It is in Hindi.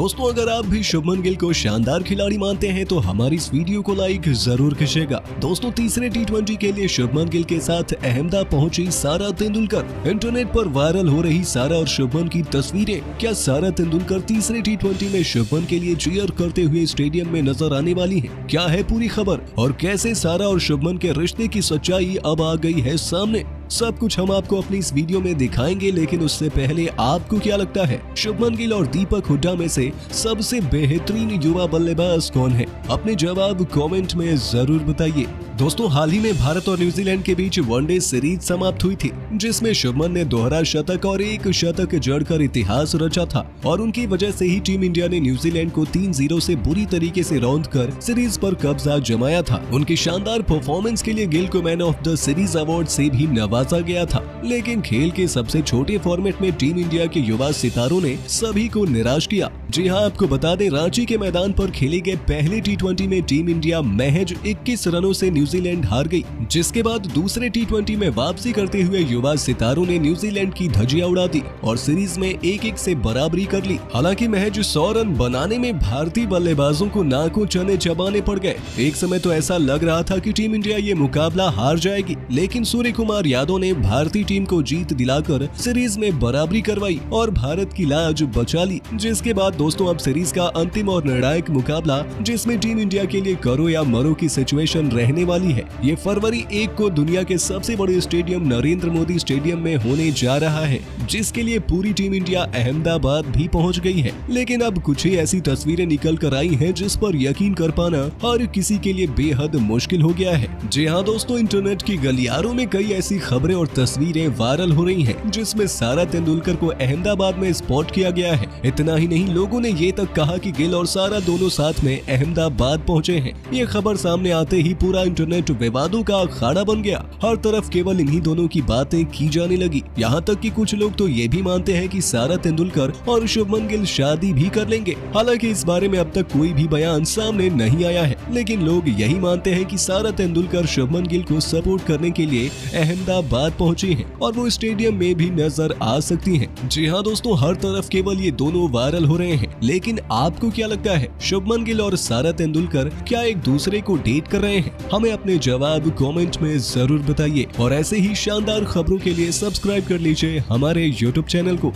दोस्तों, अगर आप भी शुभमन गिल को शानदार खिलाड़ी मानते हैं तो हमारी इस वीडियो को लाइक ज़रूर खिंचेगा दोस्तों, तीसरे टी के लिए शुभमन गिल के साथ अहमदा पहुँची सारा तेंदुलकर। इंटरनेट पर वायरल हो रही सारा और शुभमन की तस्वीरें। क्या सारा तेंदुलकर तीसरे टी में शुभमन के लिए चीयर करते हुए स्टेडियम में नज़र आने वाली है? क्या है पूरी खबर? और कैसे सारा और शुभमन के रिश्ते की सच्चाई अब आ गई है सामने? सब कुछ हम आपको अपनी इस वीडियो में दिखाएँगे, लेकिन उससे पहले आपको क्या लगता है? शुभमन गिल और दीपक हुड्डा में से सबसे बेहतरीन युवा बल्लेबाज कौन है? अपने जवाब कमेंट में ज़रूर बताइए। दोस्तों, हाल ही में भारत और न्यूजीलैंड के बीच वनडे सीरीज़ समाप्त हुई थी, जिसमें शुभमन ने दोहरा शतक और एक शतक जड़कर इतिहास रचा था, और उनकी वजह से ही टीम इंडिया ने न्यूजीलैंड को तीन ज़ीरो से बुरी तरीके से रौंद कर सीरीज़ पर कब्जा जमाया था। उनकी शानदार परफॉर्मेंस के लिए गिल को man of the series award से भी नवाजा गया था। लेकिन खेल के सबसे छोटे फॉर्मेट में टीम इंडिया के युवा सितारों ने सभी को निराश किया। जी हाँ आपको बता दें, रांची के मैदान पर खेले गए पहले टी में टीम इंडिया महज 21 रनों से न्यूजीलैंड हार गई, जिसके बाद दूसरे टी में वापसी करते हुए युवा सितारों ने न्यूजीलैंड की धजिया उड़ा दी और सीरीज़ में एक एक से बराबरी कर ली। हालाँकि महज सौ रन बनाने में भारतीय बल्लेबाजों को नाकों चने चबाने पड़ गए। एक समय तो ऐसा लग रहा था कि टीम इंडिया ये मुकाबला हार जाएगी, लेकिन सूर्य कुमार यादव ने भारतीय टीम को जीत दिलाकर सीरीज़ में बराबरी करवाई और भारत की लाज बचा ली, जिसके बाद दोस्तों अब सीरीज़ का अंतिम और निर्णायक मुकाबला, जिसमें टीम इंडिया के लिए करो या मरो की सिचुएशन रहने वाली है। ये फरवरी एक को दुनिया के सबसे बड़े स्टेडियम नरेंद्र मोदी स्टेडियम में होने जा रहा है, जिसके लिए पूरी टीम इंडिया अहमदाबाद भी पहुँच गई है। लेकिन अब कुछ ही ऐसी तस्वीरें निकल कर आई हैं, जिस पर यकीन कर पाना हर किसी के लिए बेहद मुश्किल हो गया है। जी हाँ दोस्तों, इंटरनेट की गलियारों में कई ऐसी खबरें और तस्वीरें वायरल हो रही हैं, जिसमें सारा तेंदुलकर को अहमदाबाद में स्पॉट किया गया है। इतना ही नहीं, लोगों ने ये तक कहा कि गिल और सारा दोनों साथ में अहमदाबाद पहुँचे हैं। ये खबर सामने आते ही पूरा इंटरनेट विवादों का अखाड़ा बन गया। हर तरफ़ केवल इन्हीं दोनों की बातें की जाने लगी। यहाँ तक की कुछ लोग तो ये भी मानते हैं की सारा तेंदुलकर और शुभमन गिल शादी भी कर लेंगे। हालाँकि इस बारे में अब तक कोई भी बयान सामने नहीं आया है, लेकिन लोग यही मानते हैं की सारा तेंदुलकर, शुभमन गिल को सपोर्ट करने के लिए अहमदाबाद पहुँची हैं और वो स्टेडियम में भी नज़र आ सकती हैं। जी हाँ दोस्तों, हर तरफ़ केवल ये दोनों वायरल हो रहे हैं। लेकिन आपको क्या लगता है, शुभमन गिल और सारा तेंदुलकर क्या एक दूसरे को डेट कर रहे हैं? हमें अपने जवाब कॉमेंट में ज़रूर बताइए। और ऐसे ही शानदार खबरों के लिए सब्सक्राइब कर लीजिए हमारे यूट्यूब चैनल को।